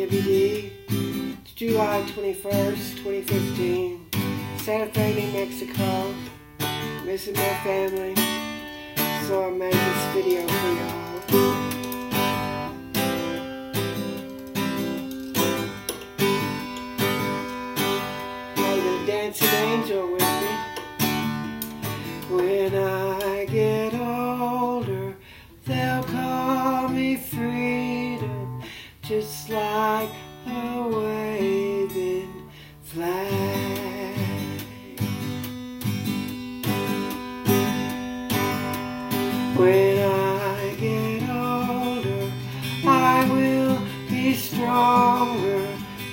WD, July 21st, 2015, Santa Fe, New Mexico. Missing my family, so I made this video for y'all. When I get older, I will be stronger.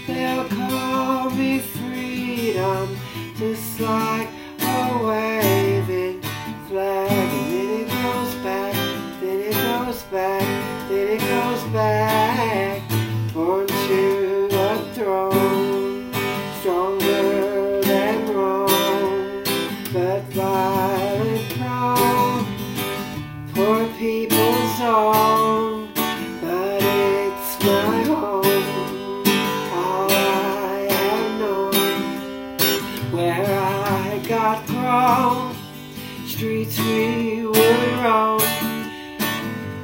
They'll call me freedom, just like a waving flag. And then it goes back, then it goes back, then it goes back. Born to the throne, stronger than Rome, but violent prone. Poor people's own, but it's my home. All I have known, where I got grown, streets we would roam.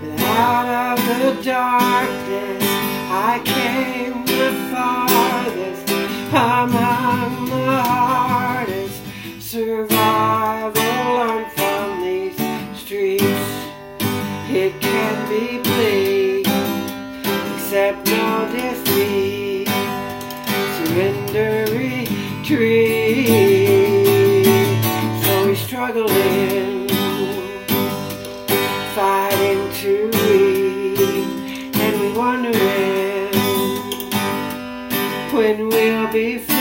But out of the darkness, I came the farthest. Among the hardest survival when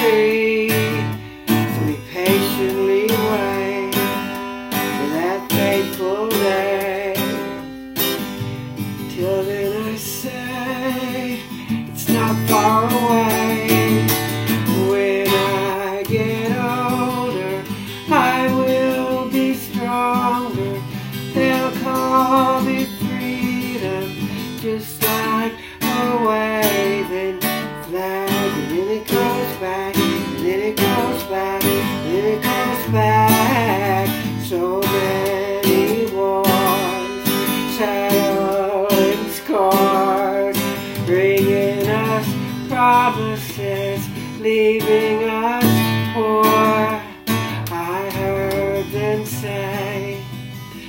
leaving us poor. I heard them say,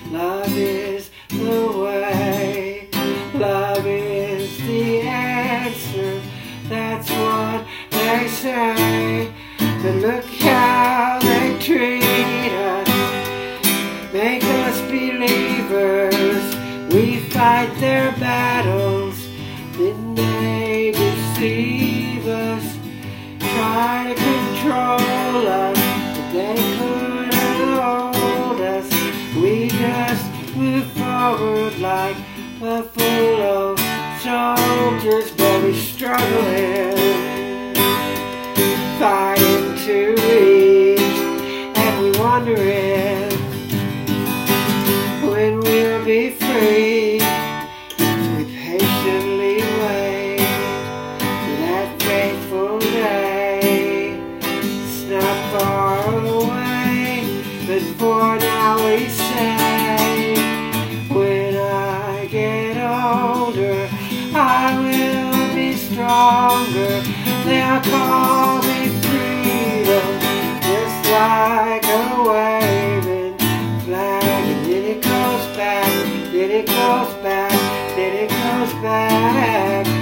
Love is the way, love is the answer. That's what they say. But look how they treat us, make us believers. We fight their battles, then they deceive us, try to control us, but they couldn't hold us. We just move forward like a buffalo soldiers, but we're struggling, be stronger. They'll call me freedom, just like a waving flag. And then it goes back, then it goes back, then it goes back.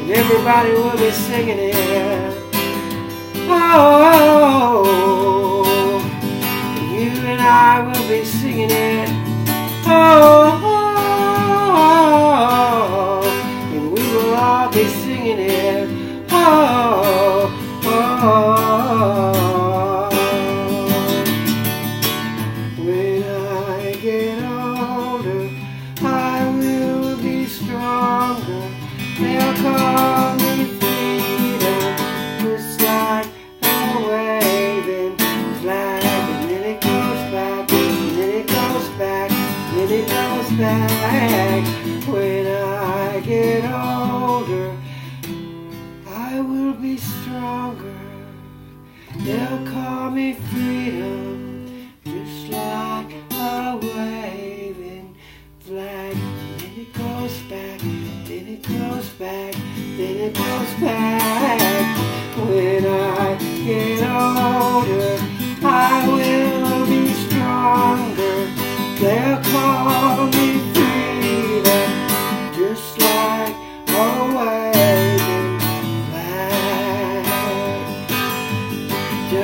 And everybody will be singing it. Oh, you and I will be singing it. Oh, back when I get older. I will be stronger. They'll call me freedom, just like a waving flag. Then it goes back, then it goes back, then it goes back. When I get older,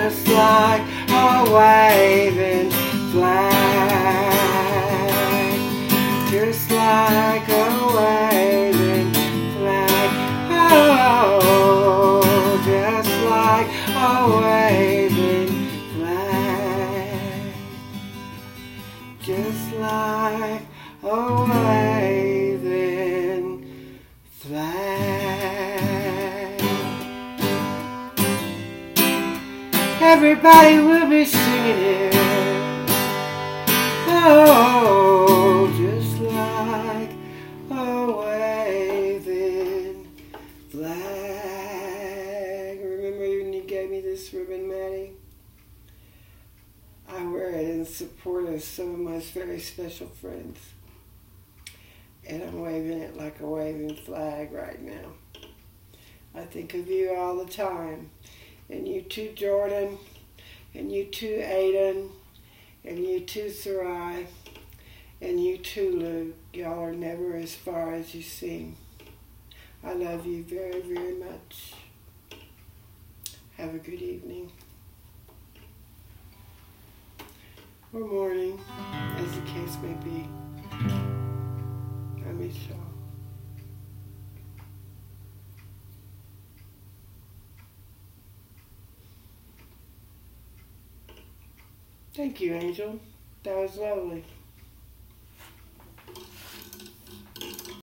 Just like a waving flag. Just like a waving flag. Oh, just like a waving Everybody will be singing it. Oh, just like a waving flag. Remember when you gave me this ribbon, Maddie? I wear it in support of some of my very special friends. And I'm waving it like a waving flag right now. I think of you all the time. And you too, Jordan. And you too, Aiden. And you too, Sarai. And you too, Luke. Y'all are never as far as you seem. I love you very, very much. Have a good evening. Or morning, as the case may be. I miss y'all. Thank you, Angel. That was lovely.